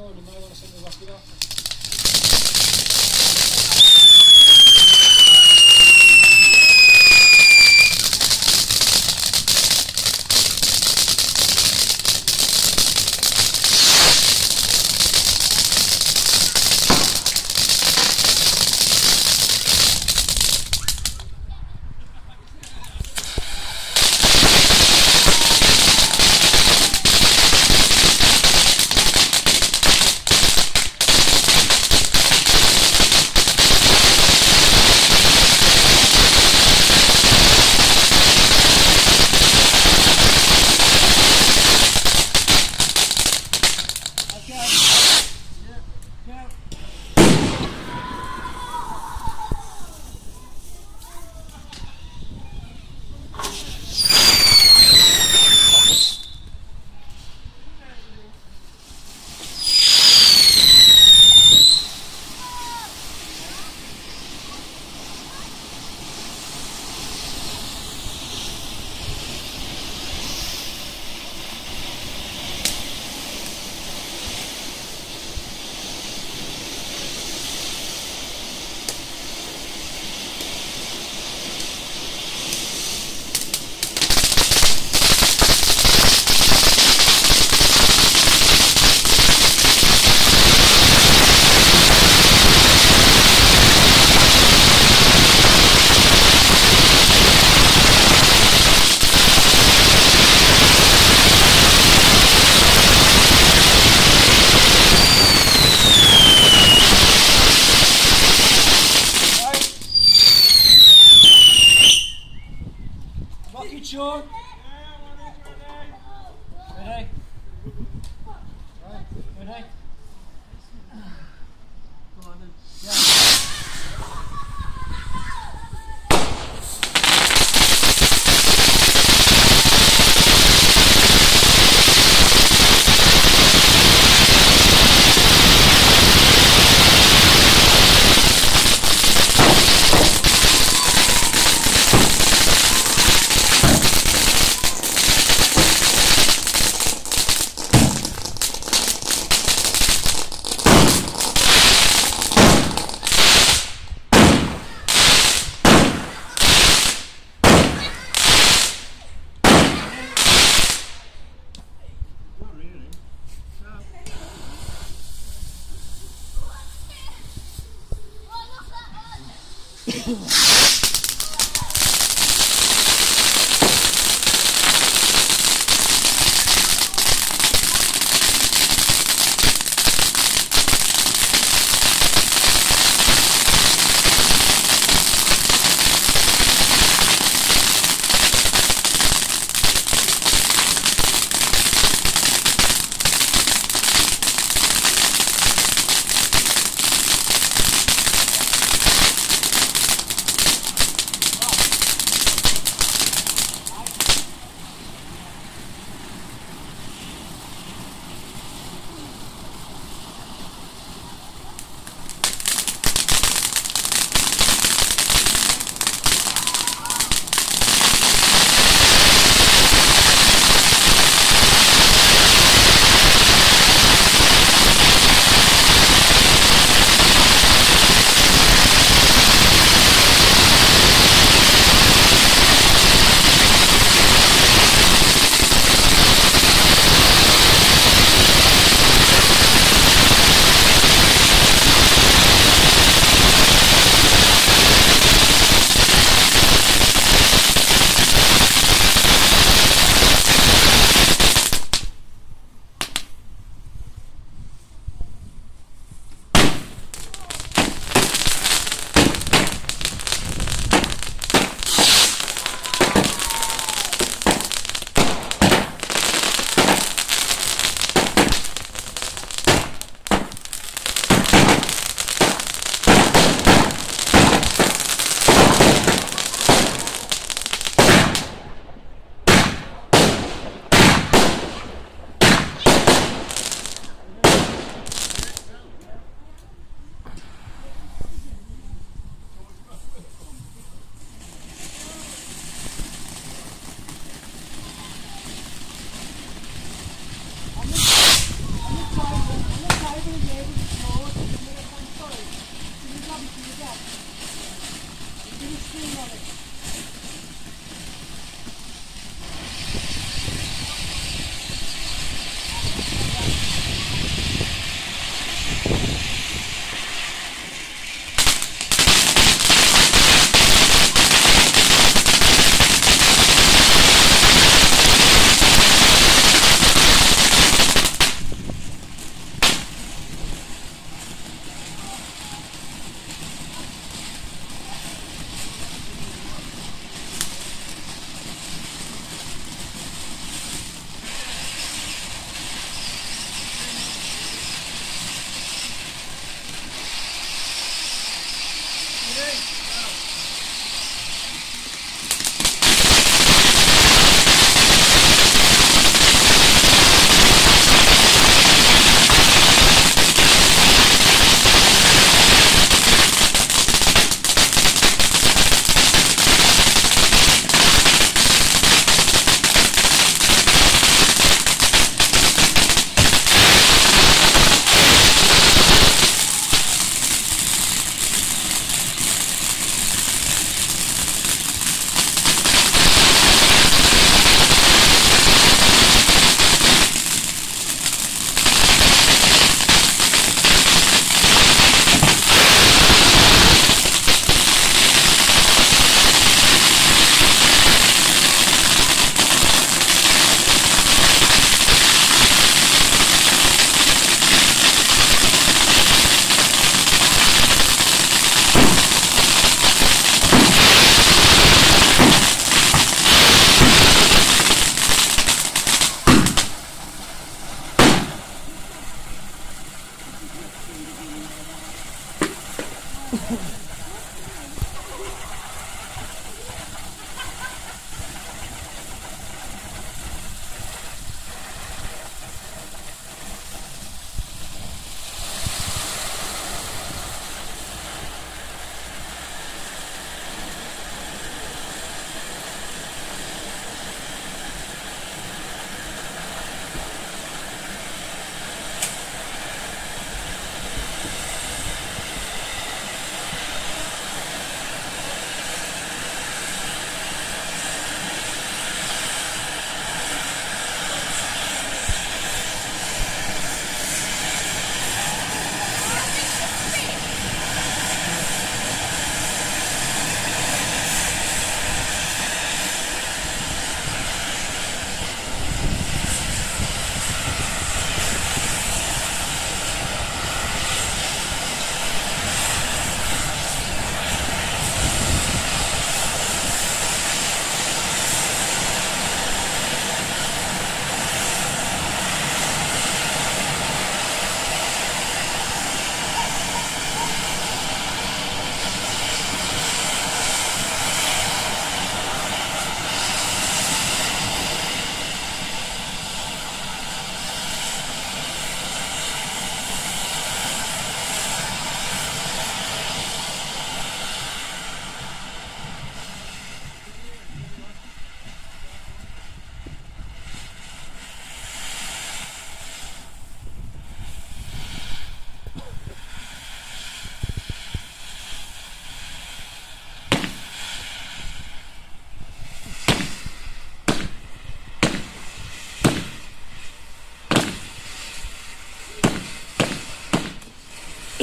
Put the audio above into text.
one you might want to send the rocket off. Peace. Thank you.